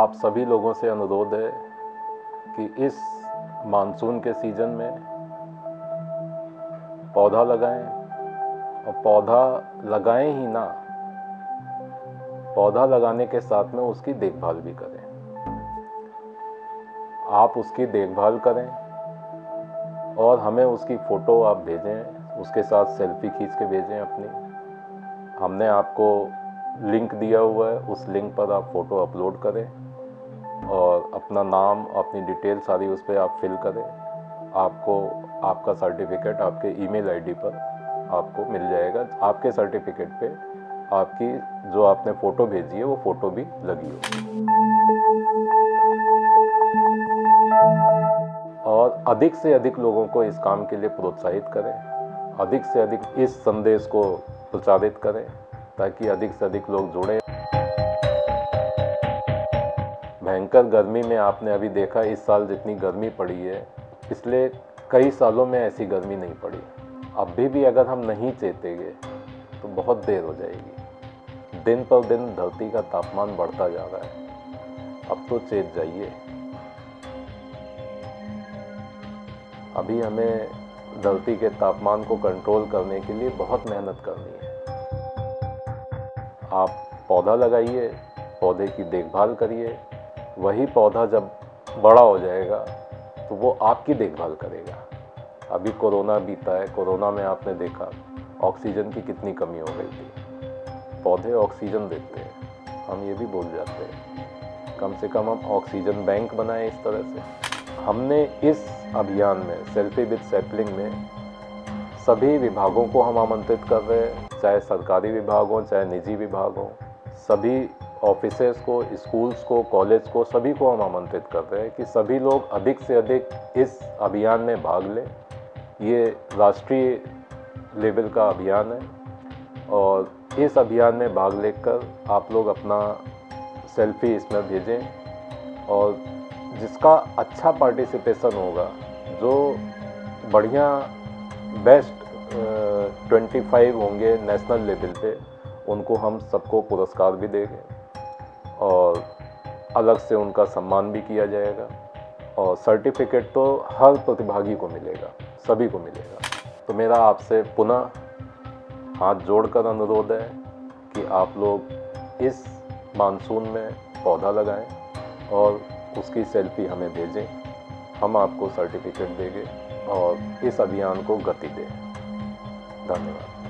आप सभी लोगों से अनुरोध है कि इस मानसून के सीज़न में पौधा लगाएँ और पौधा लगाएँ ही ना, पौधा लगाने के साथ में उसकी देखभाल भी करें। आप उसकी देखभाल करें और हमें उसकी फ़ोटो आप भेजें, उसके साथ सेल्फी खींच के भेजें अपनी। हमने आपको लिंक दिया हुआ है, उस लिंक पर आप फ़ोटो अपलोड करें। और अपना नाम, अपनी डिटेल सारी उस पर आप फिल करें। आपको, आपका सर्टिफिकेट आपके ईमेल आईडी पर आपको मिल जाएगा। आपके सर्टिफिकेट पे आपकी जो आपने फ़ोटो भेजी है, वो फ़ोटो भी लगी हो और अधिक से अधिक लोगों को इस काम के लिए प्रोत्साहित करें। अधिक से अधिक इस संदेश को प्रचारित करें, ताकि अधिक से अधिक लोग जुड़ें भयंकर गर्मी में आपने अभी देखा इस साल जितनी गर्मी पड़ी है, पिछले कई सालों में ऐसी गर्मी नहीं पड़ी। अभी भी अगर हम नहीं चेतेंगे तो बहुत देर हो जाएगी। दिन पर दिन धरती का तापमान बढ़ता जा रहा है। अब तो चेत जाइए। अभी हमें धरती के तापमान को कंट्रोल करने के लिए बहुत मेहनत करनी है। आप पौधा लगाइए, पौधे की देखभाल करिए वही पौधा जब बड़ा हो जाएगा तो वो आपकी देखभाल करेगा। अभी कोरोना बीता है, कोरोना में आपने देखा, ऑक्सीजन की कितनी कमी हो गई थी। पौधे ऑक्सीजन देते हैं। हम ये भी भूल जाते हैं। कम से कम हम ऑक्सीजन बैंक बनाए इस तरह से। हमने इस अभियान में, सेल्फी विद सैपलिंग में, सभी विभागों को हम आमंत्रित कर रहे हैं, चाहे सरकारी विभाग हो, चाहे निजी विभाग हो, सभी ऑफिसेस को स्कूल्स को कॉलेज को, सभी को हम आमंत्रित कर रहे हैं कि सभी लोग अधिक से अधिक इस अभियान में भाग लें। ये राष्ट्रीय लेवल का अभियान है और इस अभियान में भाग लेकर आप लोग अपना सेल्फी इसमें भेजें और जिसका अच्छा पार्टिसिपेशन होगा, जो बढ़िया बेस्ट ट्वेंटी फाइव होंगे नेशनल लेवल पे, उनको हम सबको पुरस्कार भी देंगे। और अलग से उनका सम्मान भी किया जाएगा और सर्टिफिकेट तो हर प्रतिभागी को मिलेगा, सभी को मिलेगा। तो मेरा आपसे पुनः हाथ जोड़कर अनुरोध है कि आप लोग इस मानसून में पौधा लगाएँ और उसकी सेल्फी हमें भेजें। हम आपको सर्टिफिकेट देंगे और इस अभियान को गति दें। धन्यवाद।